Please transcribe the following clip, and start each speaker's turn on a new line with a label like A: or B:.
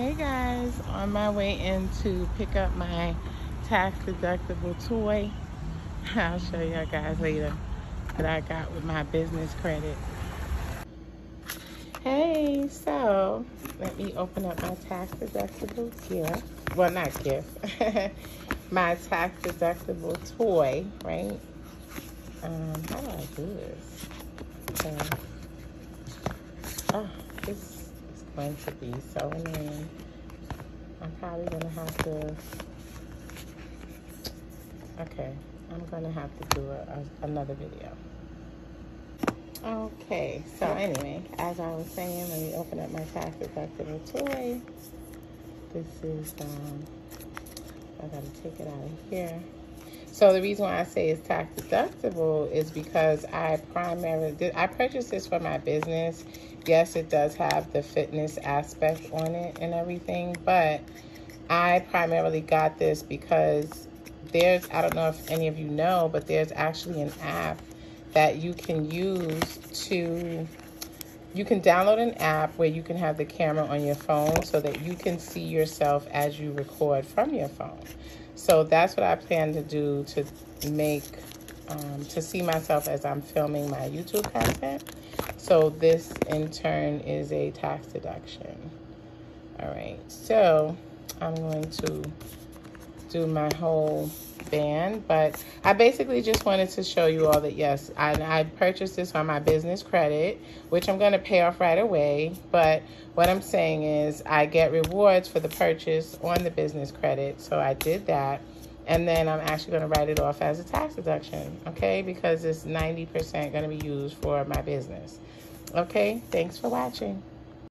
A: Hey guys, on my way in to pick up my tax deductible toy. I'll show y'all guys later that I got with my business credit. Hey, so let me open up my tax deductible gift. Well, not gift. my tax deductible toy, right? Um, how do I do this? Oh, going to be so annoying. I'm probably gonna have to. Okay, I'm gonna have to do a, a, another video. Okay, so anyway, as I was saying, let me open up my tax deductible toy. This is, um, I gotta take it out of here. So the reason why I say it's tax deductible is because I primarily, I purchased this for my business. Yes, it does have the fitness aspect on it and everything, but I primarily got this because there's, I don't know if any of you know, but there's actually an app that you can use to you can download an app where you can have the camera on your phone so that you can see yourself as you record from your phone. So that's what I plan to do to make, um, to see myself as I'm filming my YouTube content. So this in turn is a tax deduction. All right, so I'm going to do my whole band, but I basically just wanted to show you all that yes, I, I purchased this on my business credit, which I'm going to pay off right away. But what I'm saying is I get rewards for the purchase on the business credit, so I did that. And then I'm actually going to write it off as a tax deduction, okay? Because it's 90% going to be used for my business. Okay, thanks for watching.